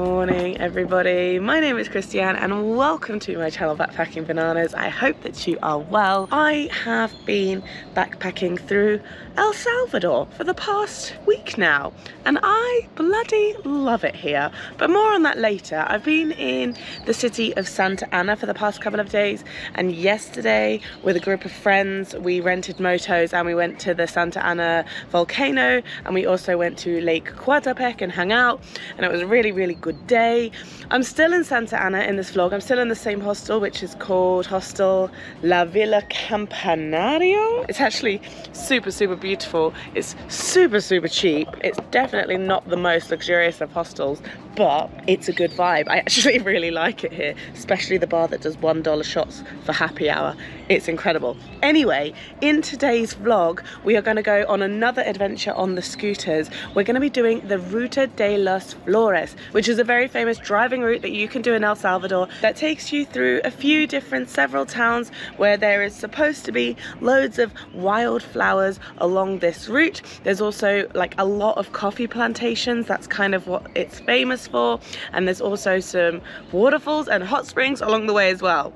morning everybody. My name is Christine and welcome to my channel Backpacking Bananas. I hope that you are well. I have been backpacking through El Salvador for the past week now and I bloody love it here. But more on that later. I've been in the city of Santa Ana for the past couple of days and yesterday with a group of friends we rented motos and we went to the Santa Ana volcano and we also went to Lake Coatepeque and hung out and it was really really good day. I'm still in Santa Ana in this vlog. I'm still in the same hostel which is called Hostel La Villa Campanario. It's actually super super beautiful. It's super super cheap. It's definitely not the most luxurious of hostels but it's a good vibe. I actually really like it here, especially the bar that does $1 shots for happy hour. It's incredible. Anyway, in today's vlog, we are gonna go on another adventure on the scooters. We're gonna be doing the Ruta de las Flores, which is a very famous driving route that you can do in El Salvador that takes you through a few different several towns where there is supposed to be loads of wildflowers along this route. There's also like a lot of coffee plantations. That's kind of what it's famous for. And there's also some waterfalls and hot springs along the way as well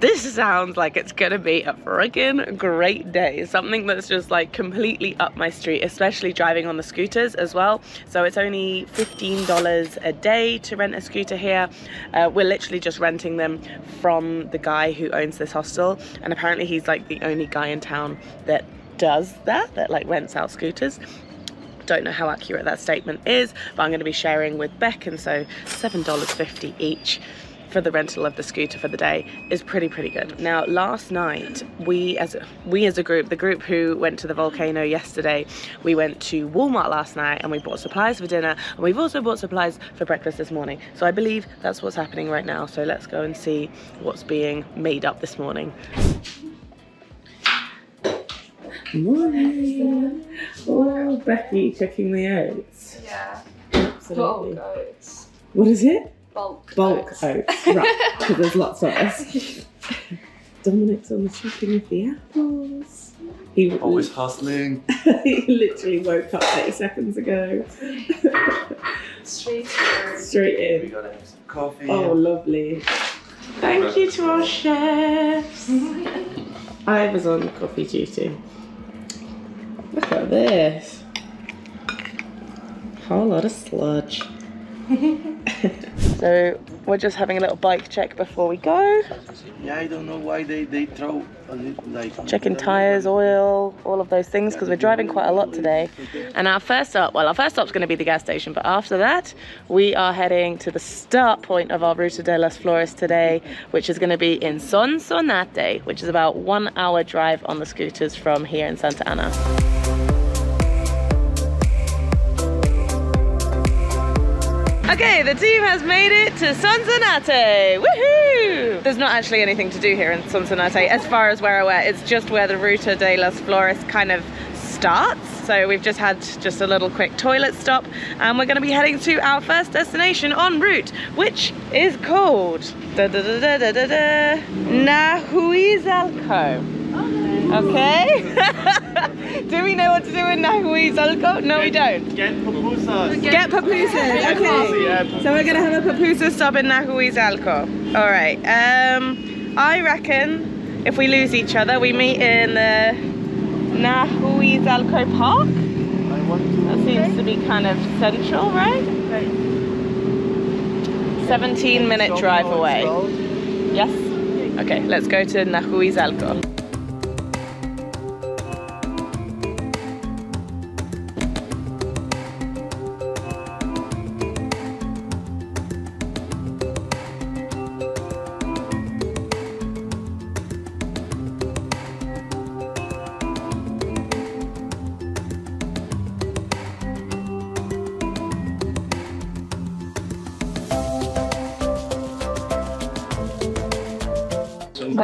this sounds like it's gonna be a friggin' great day. Something that's just like completely up my street especially driving on the scooters as well. So it's only $15 a day to rent a scooter here. Uh, we're literally just renting them from the guy who owns this hostel and apparently he's like the only guy in town that does that that like rents out scooters. Don't know how accurate that statement is but I'm going to be sharing with Beck and so $7.50 each for the rental of the scooter for the day is pretty pretty good now last night we as a, we as a group the group who went to the volcano yesterday we went to Walmart last night and we bought supplies for dinner and we've also bought supplies for breakfast this morning so I believe that's what's happening right now so let's go and see what's being made up this morning Morning. Oh, Becky checking the oats. Yeah. Absolutely. Bulk oats. What is it? Bulk. Bulk oats. oats. Right, because there's lots of us. Dominic's on the chopping of the apples. He Always hustling. he literally woke up 30 seconds ago. Straight in. Straight in. We in. gotta have some coffee. Oh, lovely. Thank you to our chefs. I was on coffee duty. Look at this. Whole lot of sludge. so we're just having a little bike check before we go. Yeah, I don't know why they, they throw a little like Checking tires, oil, all of those things because we're driving quite a lot today. And our first stop, well, our first stop's going to be the gas station, but after that, we are heading to the start point of our Ruta de las Flores today, which is going to be in Sonsonate, which is about one hour drive on the scooters from here in Santa Ana. Okay, the team has made it to Sonsonate. Woohoo! There's not actually anything to do here in Sonsonate as far as we're aware. It's just where the Ruta de las Flores kind of starts. So we've just had just a little quick toilet stop and we're going to be heading to our first destination en route, which is called da, da, da, da, da, da, da, Nahuizalco. Oh, Okay? do we know what to do in Nahuizalco? No, we don't. Get pupusas. Get pupusas. Okay. So we're gonna have a pupusa stop in Nahuizalco. All right. Um, I reckon if we lose each other, we meet in the Nahuizalco Park. I want to. That seems to be kind of central, right? 17 minute drive away. Yes. Okay, let's go to Nahuizalco.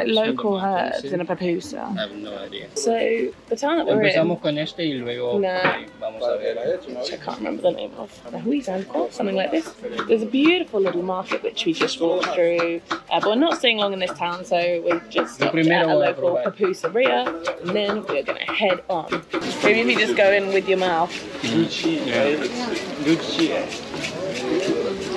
Like local herbs in a pupusa. I have no idea. So the town that we're in. Empezamos con este y luego Nah. vamos a ver. which I can't remember the name of, Nahuizalco, something like this. There's a beautiful little market which we just walked through, uh, but we're not staying long in this town, so we just stopped at a local pupuseria, and then we're gonna head on. Maybe if you just go in with your mouth. Gucci. Yeah. Good Gucci.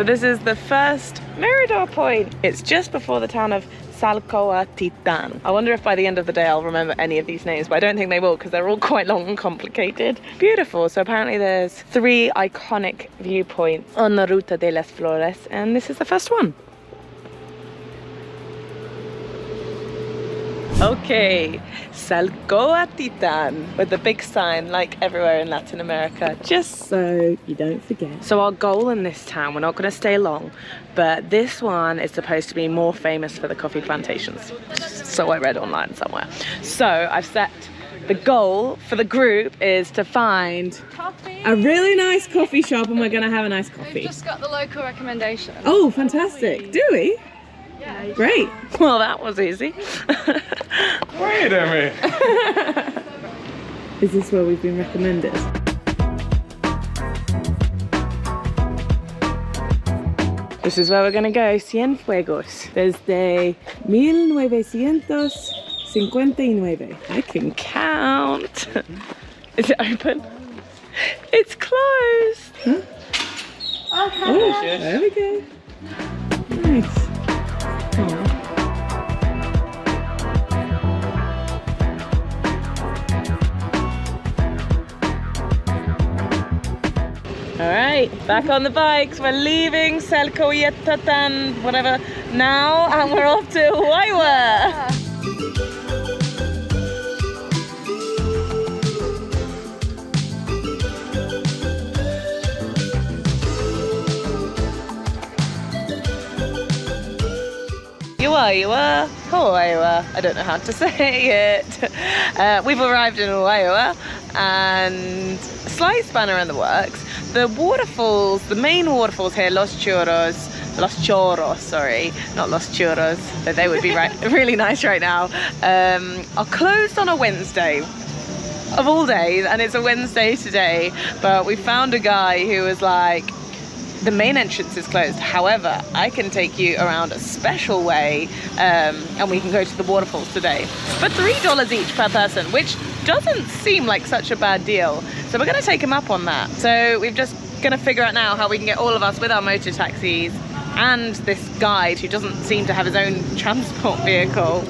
So this is the first Mirador point. It's just before the town of Salcoatitan. I wonder if by the end of the day I'll remember any of these names, but I don't think they will because they're all quite long and complicated. Beautiful. So apparently there's three iconic viewpoints on the Ruta de las Flores, and this is the first one. Okay, Salcoatitan with the big sign like everywhere in Latin America, just so you don't forget. So our goal in this town, we're not going to stay long, but this one is supposed to be more famous for the coffee plantations. So I read online somewhere. So I've set the goal for the group is to find Coffee. a really nice coffee shop and we're going to have a nice coffee. We've just got the local recommendation. Oh, fantastic. Do we? Yeah. Great. Well, that was easy. Wait a minute. Is this where we've been recommended? This is where we're gonna go, Cienfuegos, desde 1959. I can count. Is it open? It's closed. Oh, there we go. All right, back on the bikes. We're leaving Selkoyetatan, whatever, now, and we're off to Waiwa. Iwaiwa, Hawaii. I don't know how to say it. Uh, we've arrived in Hawaii and slight spanner in the works. The waterfalls, the main waterfalls here, Los Churros, Los Chorros, sorry, not Los Churros, but they would be right, really nice right now, um, are closed on a Wednesday of all days, and it's a Wednesday today. But we found a guy who was like, the main entrance is closed. However, I can take you around a special way um, and we can go to the waterfalls today. For $3 each per person, which doesn't seem like such a bad deal. So we're gonna take him up on that. So we've just gonna figure out now how we can get all of us with our motor taxis and this guide who doesn't seem to have his own transport vehicle.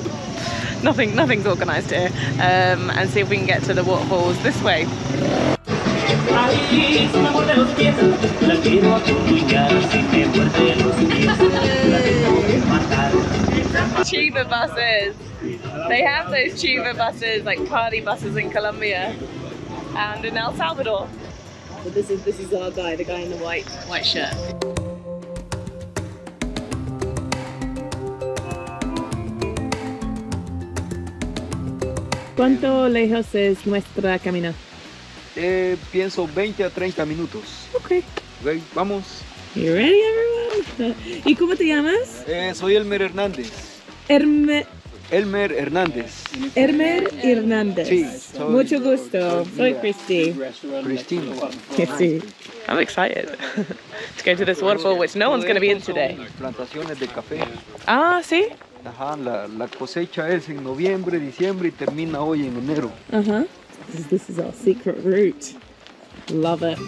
Nothing, nothing's organised here. Um, and see if we can get to the waterfalls this way. Chiva buses. They have those Chiba buses, like party buses in Colombia and in El Salvador. But this is this is our guy, the guy in the white white shirt. ¿Cuánto lejos es nuestra camina? Eh, pienso 20 a 30 minutos. Okay. Ok, Vamos. You ready everyone? ¿Y cómo te llamas? Eh, soy Elmer Hernández. Herme, Elmer Hernández. Hermer Hernández. Sí, soy- Mucho gusto. Soy Christy. Cristina. Sí. I'm excited to go to this waterfall, which no one's going to be in today. Plantaciones de café. Ah, sí. Ajá, la, la cosecha es en noviembre, diciembre y termina hoy en enero. Uh huh. This is our secret route. Love it.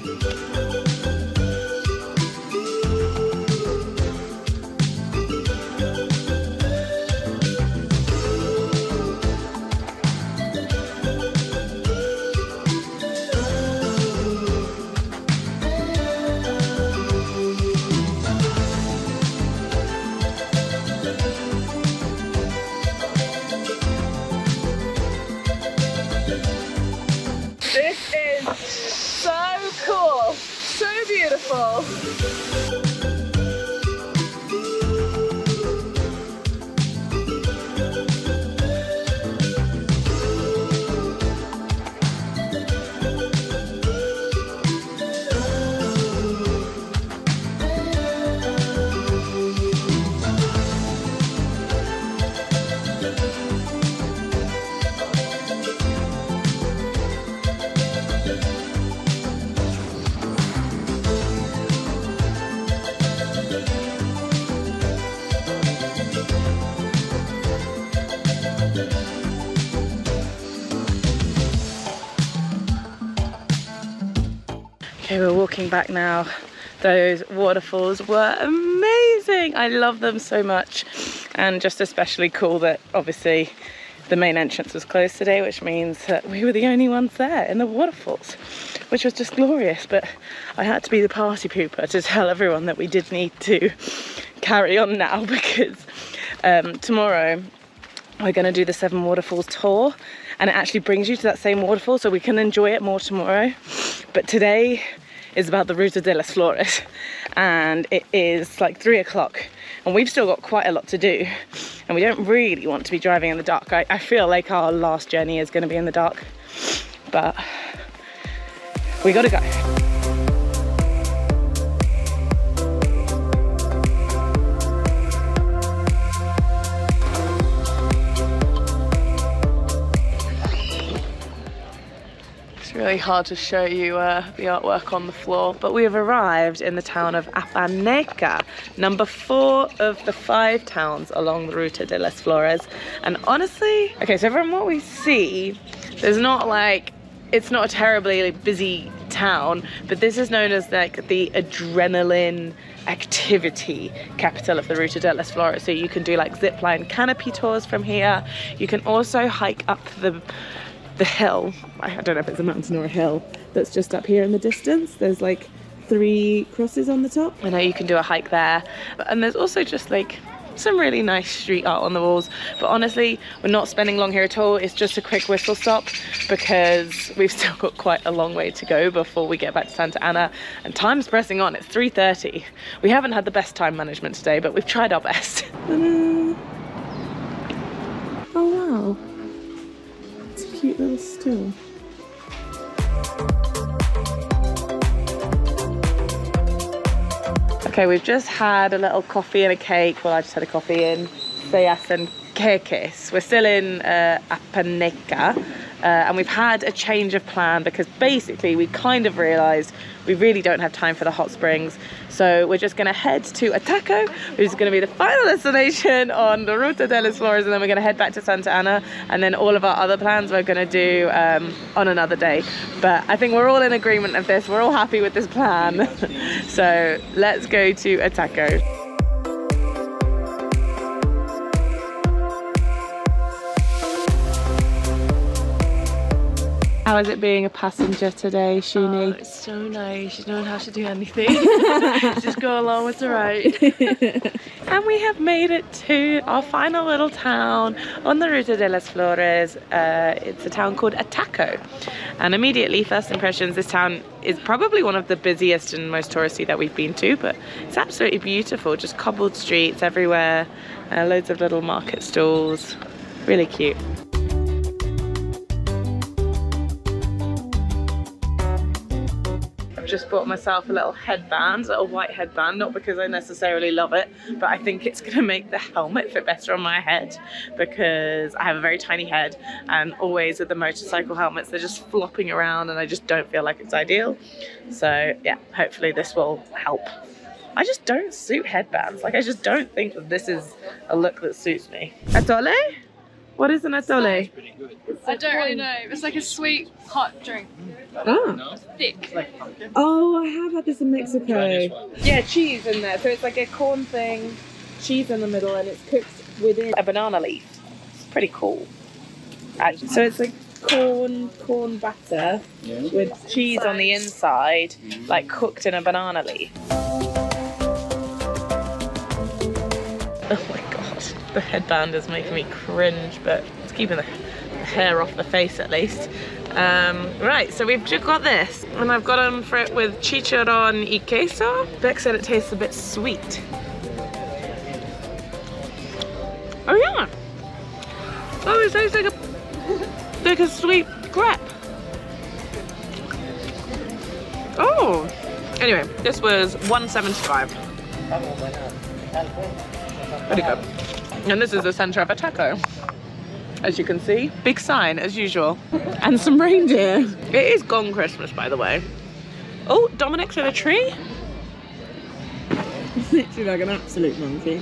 Beautiful. Okay, we're walking back now Those waterfalls were amazing. I love them so much. And just especially cool that obviously the main entrance was closed today, which means that we were the only ones there in the waterfalls, which was just glorious. But I had to be the party pooper to tell everyone that we did need to carry on now because um, tomorrow we're going to do the Seven Waterfalls tour and it actually brings you to that same waterfall so we can enjoy it more tomorrow. But today is about the Ruta de las Flores and it is like three o'clock and we've still got quite a lot to do and we don't really want to be driving in the dark. I, I feel like our last journey is going to be in the dark, but we gotta go. It's really hard to show you uh, the artwork on the floor, but we have arrived in the town of Apaneca, number four of the five towns along the Ruta de las Flores. And honestly, okay, so from what we see, there's not like, it's not a terribly busy town, but this is known as like the adrenaline activity capital of the Ruta de las Flores. So you can do like zipline canopy tours from here. You can also hike up the the hill. I don't know if it's a mountain or a hill that's just up here in the distance. There's like three crosses on the top. I know you can do a hike there. And there's also just like some really nice street art on the walls. But honestly, we're not spending long here at all. It's just a quick whistle stop because we've still got quite a long way to go before we get back to Santa Ana. And time's pressing on. It's 3.30. We haven't had the best time management today, but we've tried our best. cute little. Okay, we've just had a little coffee and a cake. Well, I just had a coffee in Sayas and Kekes. We're still in uh. Uh, and we've had a change of plan because basically we kind of realised we really don't have time for the hot springs. So we're just going to head to Ataco, which is going to be the final destination on the Ruta de las Flores, and then we're going to head back to Santa Ana. And then all of our other plans we're going to do um, on another day. But I think we're all in agreement of this. We're all happy with this plan. so let's go to Ataco. How is it being a passenger today, Shuni? Oh, it's so nice. You don't have to do anything. Just go along with the ride. and we have made it to our final little town on the Ruta de las Flores. Uh, it's a town called Ataco. And immediately, first impressions, this town is probably one of the busiest and most touristy that we've been to, but it's absolutely beautiful. Just cobbled streets everywhere, uh, loads of little market stalls. Really cute. Just bought myself a little headband, a little white headband, not because I necessarily love it, but I think it's gonna make the helmet fit better on my head because I have a very tiny head and always with the motorcycle helmets, they're just flopping around and I just don't feel like it's ideal. So yeah, hopefully this will help. I just don't suit headbands. Like I just don't think that this is a look that suits me. Atole? What is an atole? I don't really know. It's like a sweet hot drink. Oh. Thick. Oh, I have had this in Mexico. Yeah, cheese in there. So it's like a corn thing, cheese in the middle, and it's cooked within a banana leaf. It's pretty cool. Actually, so it's like corn, corn batter with cheese on the inside, like cooked in a banana leaf. Oh my god, the headband is making me cringe, but it's keeping the hair off the face at least. Um, right, so we've just got this, and I've got them for it with chicharron y queso. Beck said it tastes a bit sweet. Oh yeah. Oh, it tastes like a like a sweet crepe. Oh. Anyway, this was 175. Pretty good. And this is the center of Ataco. As you can see, big sign as usual. And some reindeer. It is gone Christmas, by the way. Oh, Dominic's in a tree. Literally like an absolute monkey.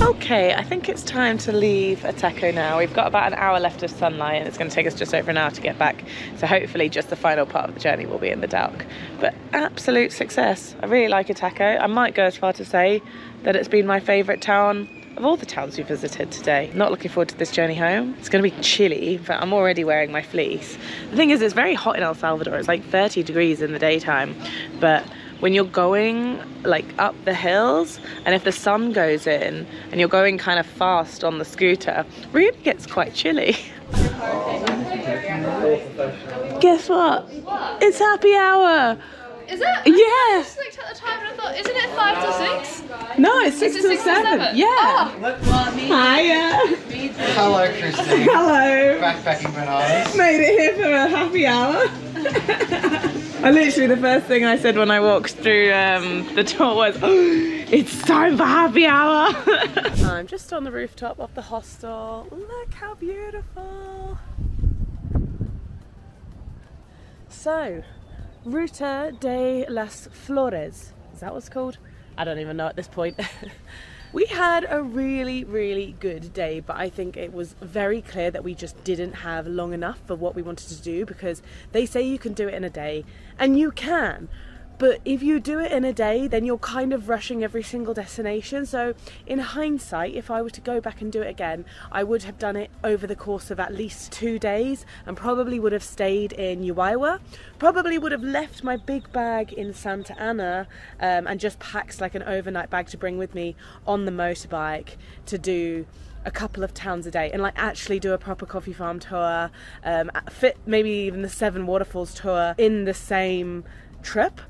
Okay, I think it's time to leave Ataco now. We've got about an hour left of sunlight and it's going to take us just over an hour to get back. So hopefully just the final part of the journey will be in the dark. But absolute success. I really like Ataco. I might go as far to say that it's been my favourite town of all the towns we visited today. Not looking forward to this journey home. It's going to be chilly, but I'm already wearing my fleece. The thing is, it's very hot in El Salvador. It's like 30 degrees in the daytime, but when you're going like up the hills and if the sun goes in and you're going kind of fast on the scooter really gets quite chilly guess what it's happy hour Is it? I Yeah. just looked at the time and I thought, isn't it five to six? no it's six Is it six till seven. seven? yeah Oh, hiya Hello, Christine. hello Backpacking bananas. made it here for a happy hour. I literally the first thing I said when I walked through um, the door was, oh, "It's time for happy hour." I'm just on the rooftop of the hostel. Look how beautiful. So, Ruta de las Flores. Is that what it's called? I don't even know at this point. we had a really, really good day, but I think it was very clear that we just didn't have long enough for what we wanted to do because they say you can do it in a day, and you can. But if you do it in a day, then you're kind of rushing every single destination. So, in hindsight, if I were to go back and do it again, I would have done it over the course of at least two days and probably would have stayed in Juayua. Probably would have left my big bag in Santa Ana um, and just packed like an overnight bag to bring with me on the motorbike to do a couple of towns a day and like actually do a proper coffee farm tour um, fit maybe even the seven waterfalls tour in the same trip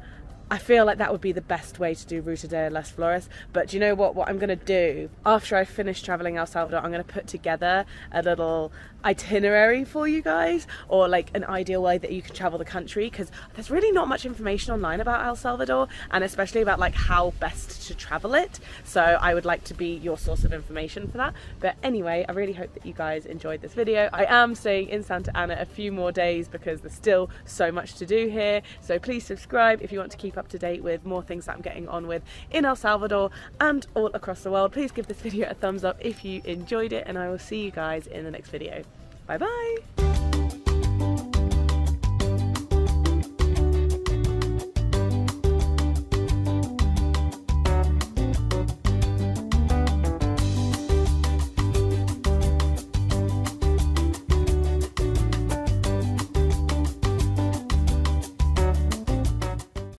I feel like that would be the best way to do Ruta de las Flores. But do you know what? What I'm going to do after I finish traveling El Salvador, I'm going to put together a little itinerary for you guys, or like an ideal way that you can travel the country. Because there's really not much information online about El Salvador, and especially about like how best to travel it. So I would like to be your source of information for that. But anyway, I really hope that you guys enjoyed this video. I am staying in Santa Ana a few more days because there's still so much to do here. So please subscribe if you want to keep up to date with more things that I'm getting on with in El Salvador and all across the world. Please give this video a thumbs up if you enjoyed it, and I will see you guys in the next video. Bye bye.